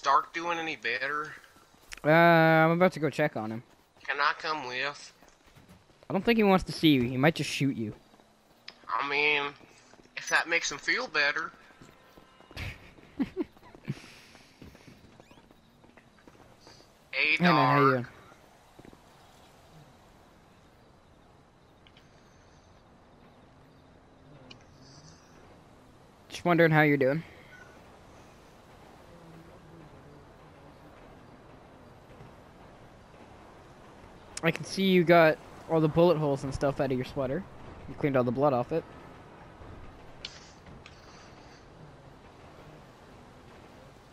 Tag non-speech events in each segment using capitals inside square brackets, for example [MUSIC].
Stark doing any better? Uh, I'm about to go check on him. Can I come with? I don't think he wants to see you. He might just shoot you. I mean, if that makes him feel better. [LAUGHS] hey, Hey man, how you doing? Just wondering how you're doing. I can see you got all the bullet holes and stuff out of your sweater. You cleaned all the blood off it.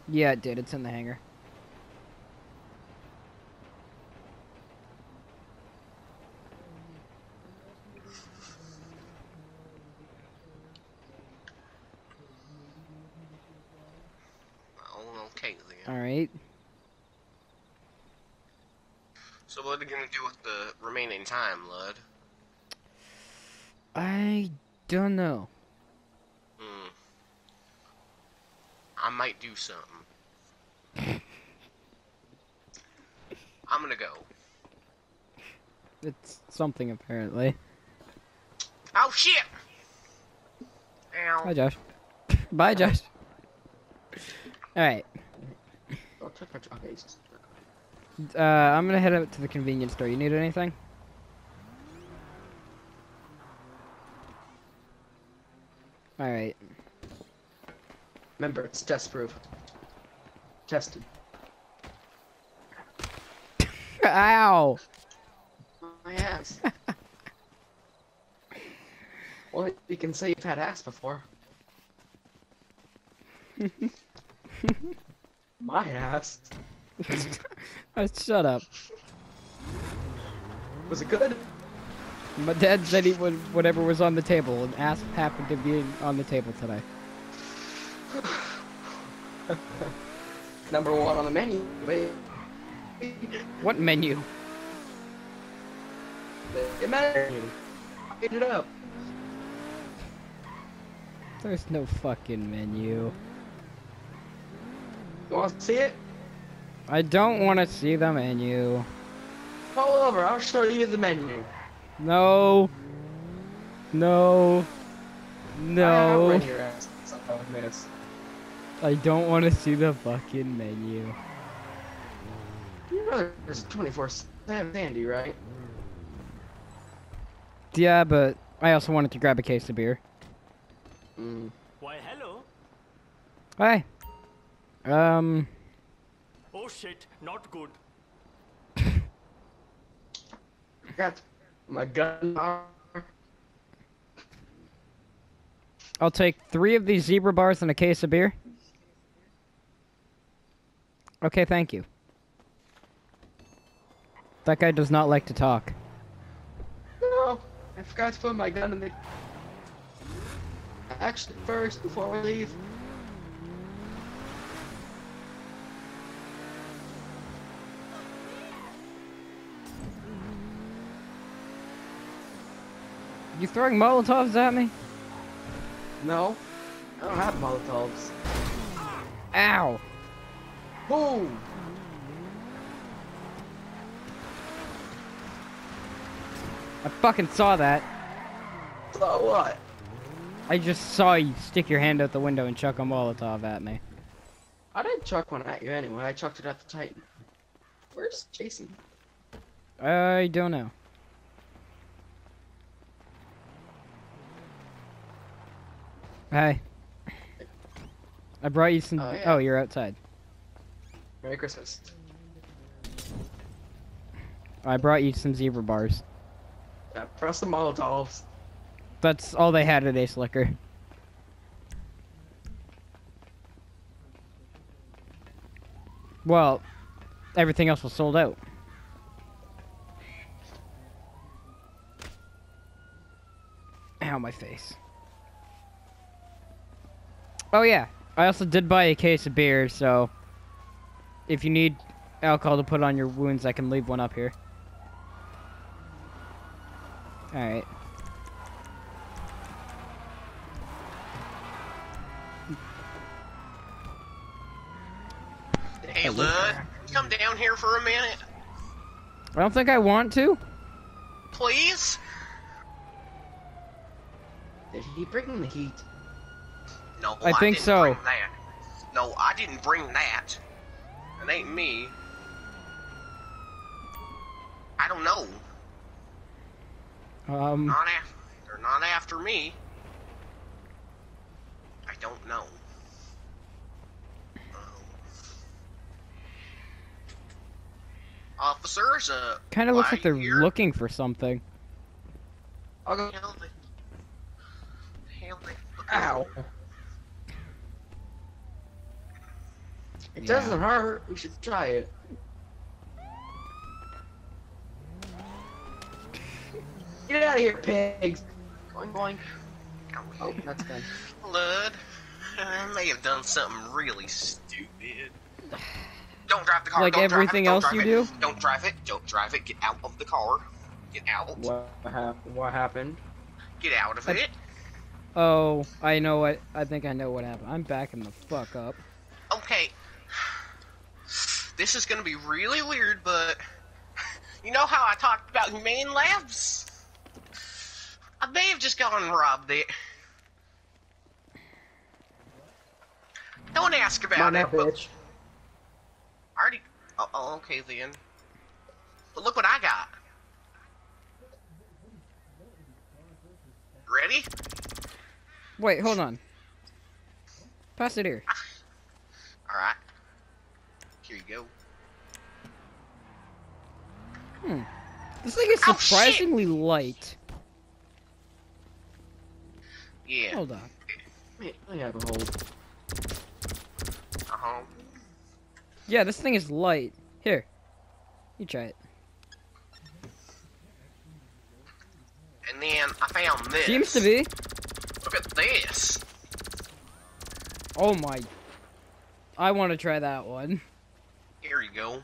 Yeah, it did. It's in the hangar. Oh, okay then. All right. So what are you gonna do with the remaining time, Lud? I don't know. Hmm. I might do something. [LAUGHS] I'm gonna go. It's something apparently. Oh shit! Ow. Bye, Josh. [LAUGHS] Bye, Josh. All right. I'll check my truck. Ace. Uh, I'm gonna head out to the convenience store. You need anything? All right. Remember, it's test proof. Tested. Ow! My ass. [LAUGHS] well, you can say you've had ass before. [LAUGHS] My ass. [LAUGHS] Uh, Shut up. Was it good? My dad said he would whatever was on the table, and ass happened to be on the table today. [LAUGHS] Number one on the menu. Wait. What menu? It mattered. Ate it up. There's no fucking menu. You want to see it? I don't want to see the menu. Pull over. I'll show you the menu. No. No. No. right here, ass. Something like. I don't want to see the fucking menu. Your brother's 24 7 Sandy, right? Yeah, but I also wanted to grab a case of beer. Mm. Why, hello. Hi. Um. Oh shit, not good. Got my gun. I'll take three of these zebra bars and a case of beer. Okay, thank you. That guy does not like to talk. No, I forgot to put my gun in the. Actually, first, before we leave. You throwing Molotovs at me? No, I don't have Molotovs. Ow! Boom! I fucking saw that. So what? I just saw you stick your hand out the window and chuck a Molotov at me. I didn't chuck one at you anyway. I chucked it at the Titan. Where's Jason? I don't know. Hey. I brought you some. Oh, yeah. oh, you're outside. Merry Christmas. I brought you some zebra bars. Yeah, press the Molotovs. That's all they had at Ace Liquor. Well, everything else was sold out. Ow, my face. Oh yeah, I also did buy a case of beer, so if you need alcohol to put on your wounds, I can leave one up here. Alright. Hey, Lud, come down here for a minute, I don't think I want to. please. Did he bring the heat? No, I think didn't so. Bring that. No, I didn't bring that. It ain't me. I don't know. Um, Not after. They're not after me. I don't know. Um, officers, uh, kind of looks like they're here? looking for something. I'll go. Hell, they- hell, they looking Ow. It Yeah. doesn't hurt. We should try it. Get out of here, pigs! Going, going. Oh, that's good. Lud, I may have done something really stupid. Don't drive the car. Like don't drive everything it, don't else drive you it. do? Don't drive it. Don't drive it. Get out of the car. Get out. What happened? What happened? Get out of I- it. Oh, I know what. I think I know what happened. I'm backing the fuck up. Okay. This is gonna be really weird, but [LAUGHS] you know how I talked about Humane Labs? I may have just gone and robbed it. Don't ask about Come on it. now, but- bitch. I already. Oh, oh, okay then. But look what I got. Ready? Wait, hold on. Pass it here. All right. Here you go. Hmm. This thing is Oh, surprisingly light. Yeah. Hold on. Wait, I have a hold. Uh huh. Yeah, this thing is light. Here. You try it. And then I found this. Seems to be. Look at this. Oh my. I want to try that one. Here you go.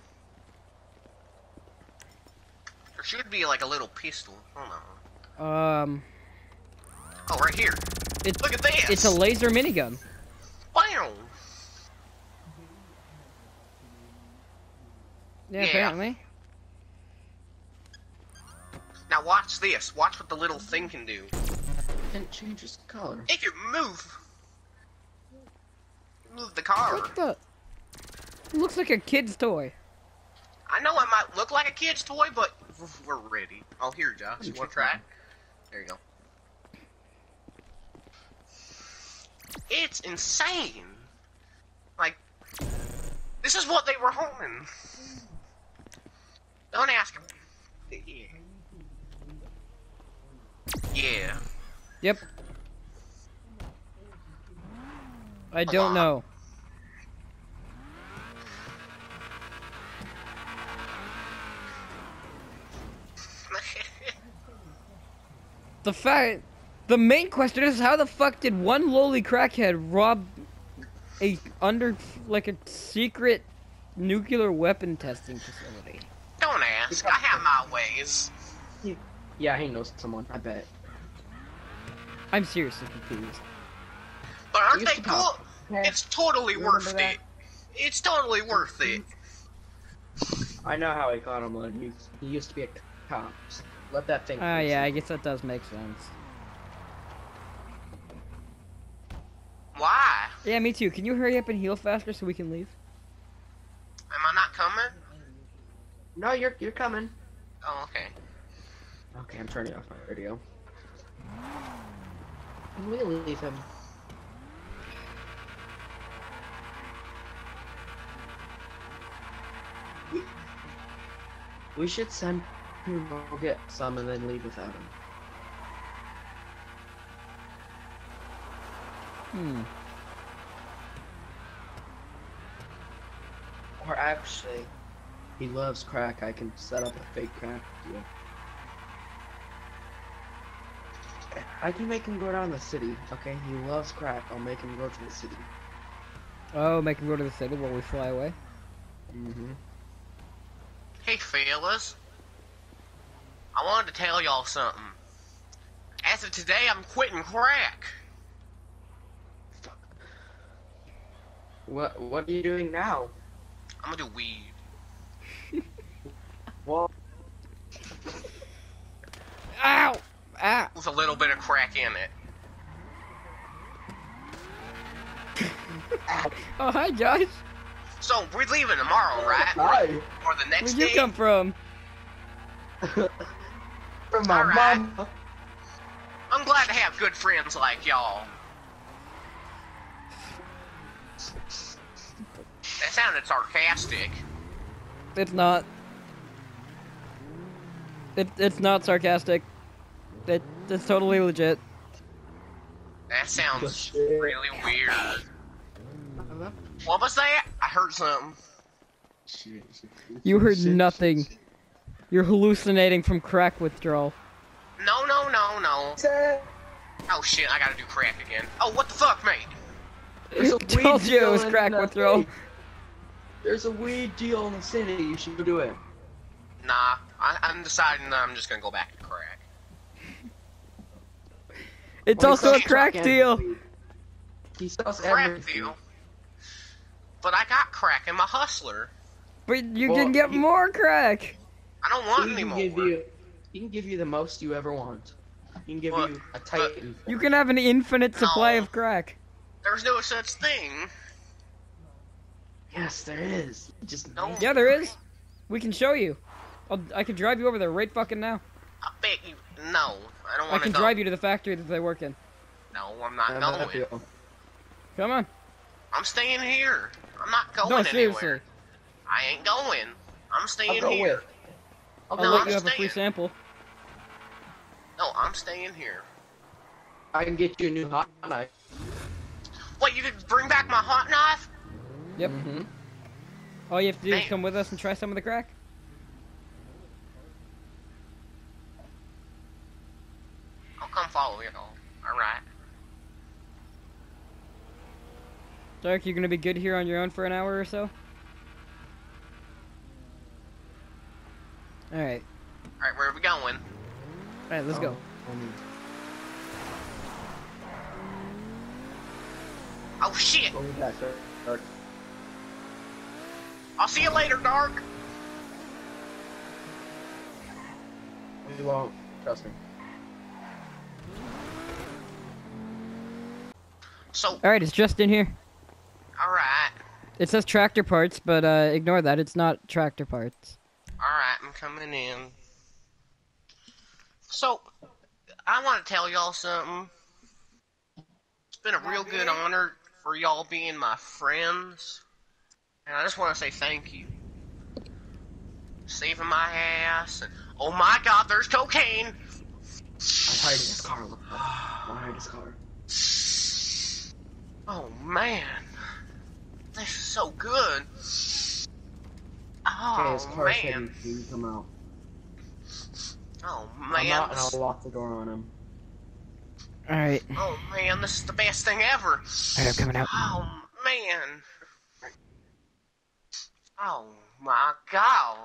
There should be like a little pistol. Hold on. Um, Oh, right here. It's- Look at this. it's a laser minigun. Wow. Yeah, Yeah. apparently. Now watch this. Watch what the little thing can do. And change its color. It can move. Move the car. What the? Looks like a kid's toy. I know it might look like a kid's toy, but we're ready. Oh, here, Josh. You want to try it? There you go. It's insane. Like, this is what they were holding. Don't ask him. Yeah. Yeah. Yep. I don't know. The fact, the main question is how the fuck did one lowly crackhead rob a under like a secret nuclear weapon testing facility? Don't ask. I have my ways. Yeah, he knows someone. I bet. I'm seriously confused. But aren't they cool? It's totally Remember worth that? it. It's totally worth it. I know how he got him. Lud. He, he used to be a cop. Just Let that thing. Ah, yeah, I guess that does make sense. Why? Yeah, me too. Can you hurry up and heal faster so we can leave? Am I not coming? No, you're you're coming. Oh, okay. Okay, I'm turning off my radio. Can we leave him? We should send him go get some and then leave without him. Hmm. Or actually, he loves crack. I can set up a fake crack deal. I can make him go down the city. Okay, he loves crack. I'll make him go to the city. Oh, make him go to the city while we fly away. Mm-hmm. Hey, fellas. I wanted to tell y'all something. As of today, I'm quitting crack. What What are you doing now? I'm gonna do weed. [LAUGHS] Well, Ow! Ow! With a little bit of crack in it. [LAUGHS] Oh, hi, Josh. So we're leaving tomorrow, right? hi. Or the next Where'd you day? come from? [LAUGHS] From my Alright. mom. I'm glad to have good friends like y'all. That sounded sarcastic. It's not. It, it's not sarcastic. It, it's totally legit. That sounds really weird. What was that? I heard something. You heard nothing. You're hallucinating from crack withdrawal. No, no, no, no. Oh shit, I gotta do crack again. Oh, what the fuck, mate? There's a [LAUGHS] weed Told you it deal was in crack the withdrawal. city. There's a weed deal in the city. You should do it. Nah, I, I'm deciding that I'm just gonna go back to crack. It's Well, also a crack deal. weed. He sells Crack everything. deal. But I got crack in my hustler. But you Well, can get you- more crack. I don't want He any can more. give you. He can give you the most you ever want. He can give But- you a Titan. You can have an infinite supply No. of crack. There's no such thing. Yes, there is. Just No. Yeah, there is. We can show you. I'll, I can drive you over there right fucking now. I bet you. No, I don't want to I can go. drive you to the factory that they work in. No, I'm not I'm going. happy. Come on. I'm staying here. I'm not going No, anywhere. seriously. I ain't going. I'm I'll staying go here. With. I'll I'll No, let I'm you have a free sample. No, I'm staying here. I can get you a new hot knife. What, you could bring back my hot knife? Yep. Mm-hmm. All you have to do is come with us and try some of the crack. I'll come follow you. Alright. Dark, you gonna be good here on your own for an hour or so? Alright. Alright, where are we going? Alright, let's go. Oh shit! Back. Dark. I'll see you later, Dark! We won't. Trust me. So, Alright, it's just in here. alright. It says tractor parts, but uh, ignore that. It's not tractor parts. Alright, I'm coming in. So, I want to tell y'all something. It's been a real good honor for y'all being my friends. And I just want to say thank you. Saving my ass. And, oh my god, there's cocaine! I'm hiding his car. Look. I'm hiding his car. Oh man. This is so good. Okay, his Oh car's man. heavy. He can come out. Oh I'm man. out and I'll lock the door on him. Alright. Oh man, this is the best thing ever. Alright, I'm coming out. Oh man. Oh my god.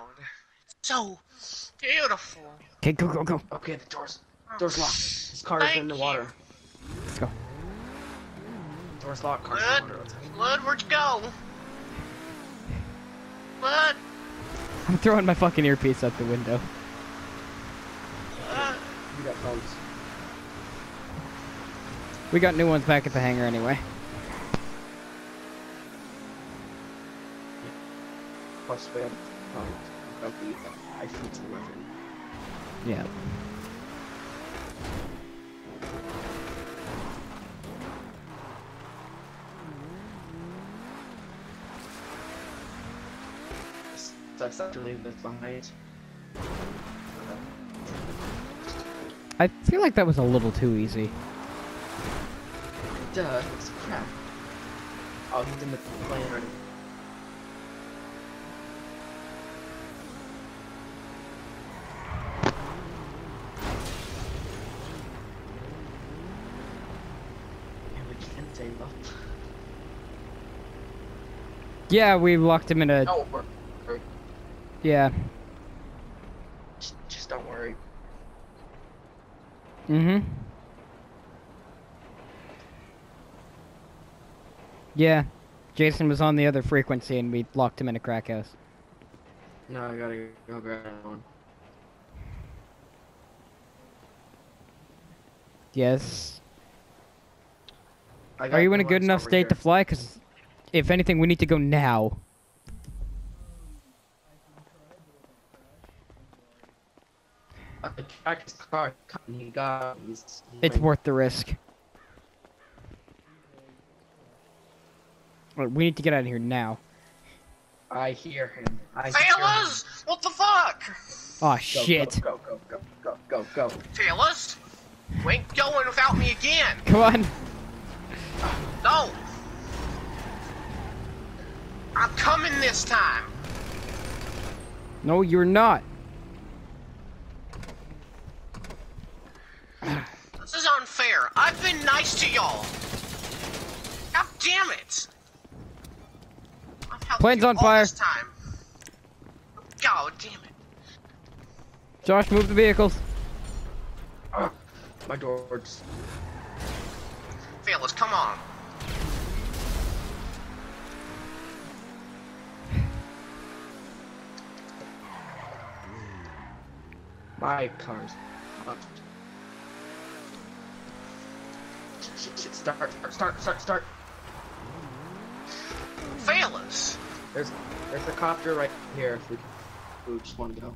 It's So beautiful. Okay, go, go, go. Okay, the door's door's locked. His car is in the you. water. Let's go. Door's locked. Car's in the water. Let's blood, where'd you go? Blood, I'm throwing my fucking earpiece out the window. You got phones. We got new ones back at the hangar anyway. Plus, we have oh, phones. Don't be iPhone 11. Yeah. Sucks to leave this behind. I feel like that was a little too easy. Duh, it's crap. Oh, he's in the plane already. Yeah, we can't save up. Yeah, we locked him in a. Worry. Yeah. Just, just don't worry. Mm hmm. Yeah. Jason was on the other frequency and we locked him in a crack house. No, I gotta go grab one. Yes. Are you in a good enough state here. to fly? Because if anything, we need to go now. I tracked his car. and He got. He's, he It's worth the risk. Alright, We need to get out of here now. I hear him. I hear Fellas! What the fuck? Oh shit! Go, go, go, go, go, go, go. Fellas? You ain't going without me again. Come on! No! I'm coming this time. No, you're not. This is unfair. I've been nice to y'all. God damn it! Plane's on fire. This time. God damn it. Josh, move the vehicles. Ah, my doors. Fellas, come on. My car's Shit, shit, Start, start, start, start, start. Fellas! There's, there's a copter right here. If we, if we just want to go.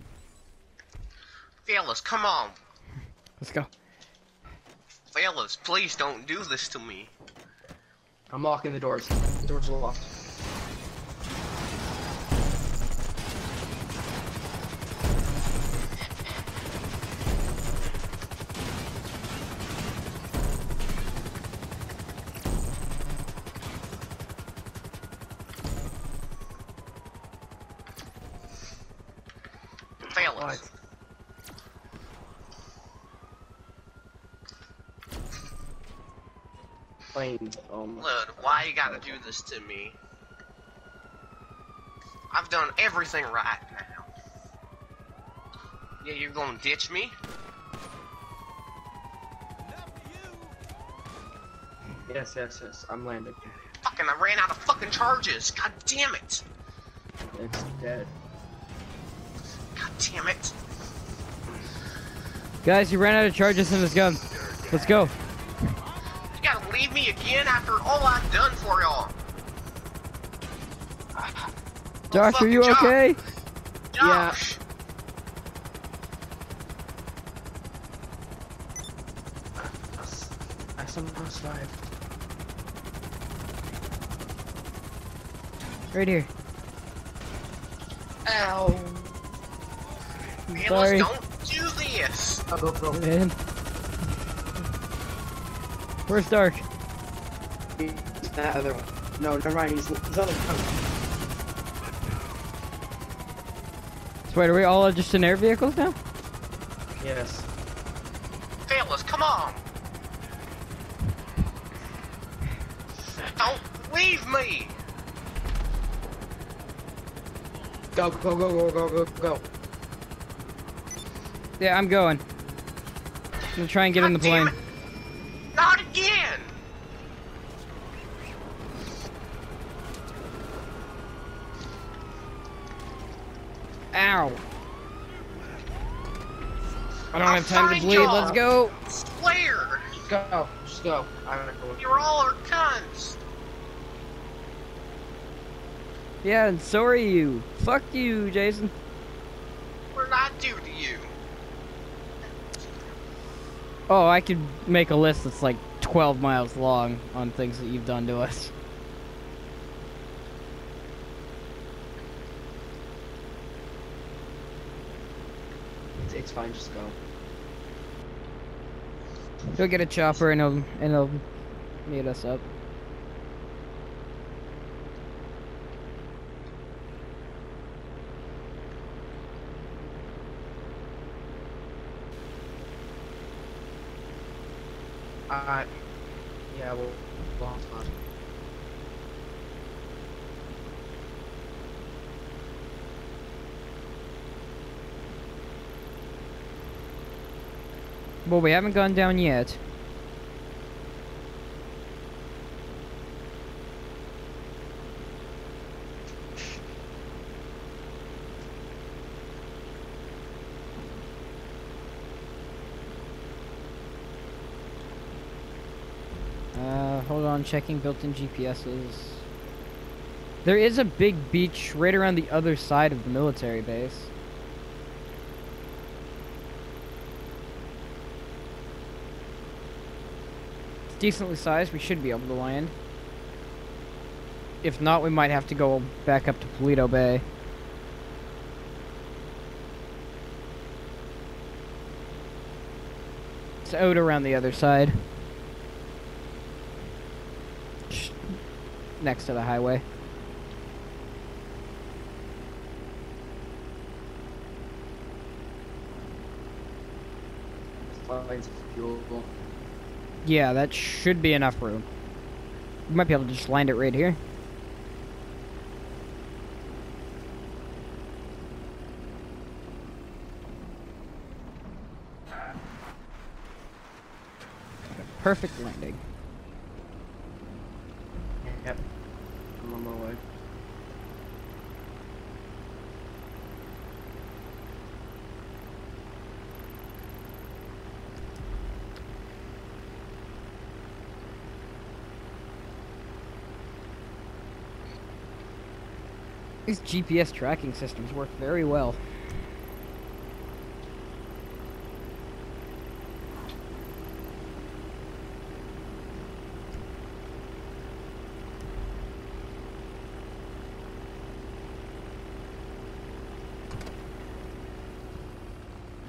Fellas, come on. Let's go. Fellas, please don't do this to me. I'm locking the doors. The doors are locked. Fellas. What? Planes. Oh um, my. Blood, why you gotta do this to me? I've done everything right now. Yeah, you're gonna ditch me? Yes, yes, yes. I'm landing. Fucking, I ran out of fucking charges. God damn it. It's dead. God damn it. Guys, you ran out of charges in this gun. Let's go. Again all I've done for y'all. Josh, are you job. okay? Josh! I somehow survived. Right here. Ow! Fellas, Sorry. don't do this. Go, go, go. Man. Where's Dark? That other one. No, never mind. He's, he's on the front. So wait, are we all just in air vehicles now? Yes. Fellas, come on. Don't leave me. Go, go, go, go, go, go, go. Yeah, I'm going. I'm gonna try and get in the God damn plane. it. Not again. Ow. I don't I'll have time to find bleed. Let's go. Swear. Go. Just go. I'm gonna go. You're all our cunts. Yeah, and so are you. Fuck you, Jason. What did I do to you? Oh, I could make a list that's like 12 miles long on things that you've done to us. Fine. Just go. Go get a chopper and he'll, and he'll meet us up. Well, we haven't gone down yet. Uh, hold on, checking built-in GPSs. There is a big beach right around the other side of the military base. Decently sized. We should be able to land. If not, we might have to go back up to Paleto Bay. It's out around the other side. Next to the highway. Fuel. Yeah, that should be enough room. We might be able to just land it right here. Perfect landing. These GPS tracking systems work very well.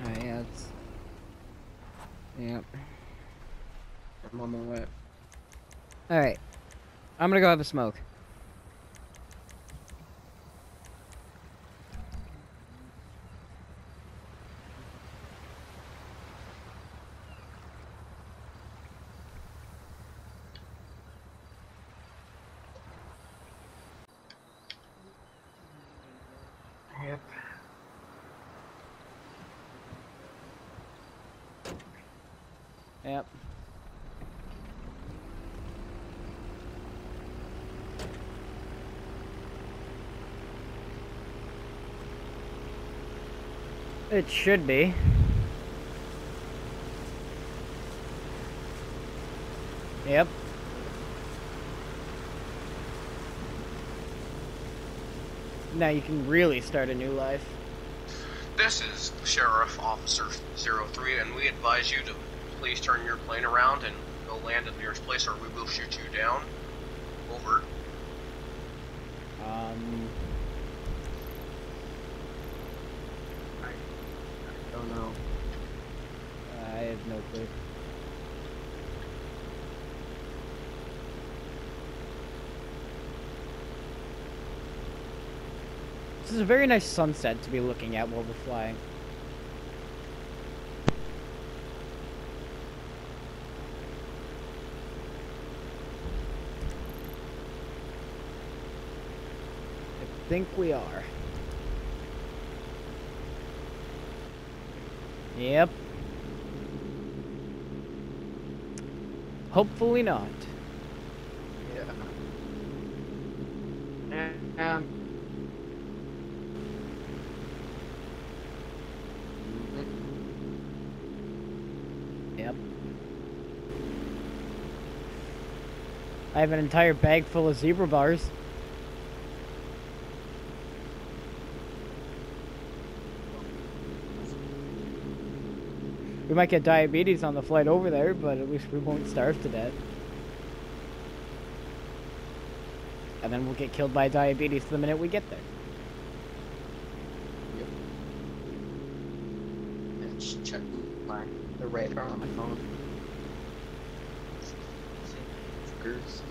Oh, yeah, it's... Yep. I'm on my way. Alright. I'm gonna go have a smoke. Yep. Yep. It should be. Yep. Now you can really start a new life. This is Sheriff Officer 03, and we advise you to please turn your plane around and go land at the nearest place, or we will shoot you down. Over. Um, I Don't know. I have no clue. This is a very nice sunset to be looking at while we're flying. I think we are. Yep. Hopefully not. Yeah. Um. Yep. I have an entire bag full of zebra bars. We might get diabetes on the flight over there, but at least we won't starve to death. And then we'll get killed by diabetes the minute we get there. Yep. And just check my the radar on my phone. Fuckers.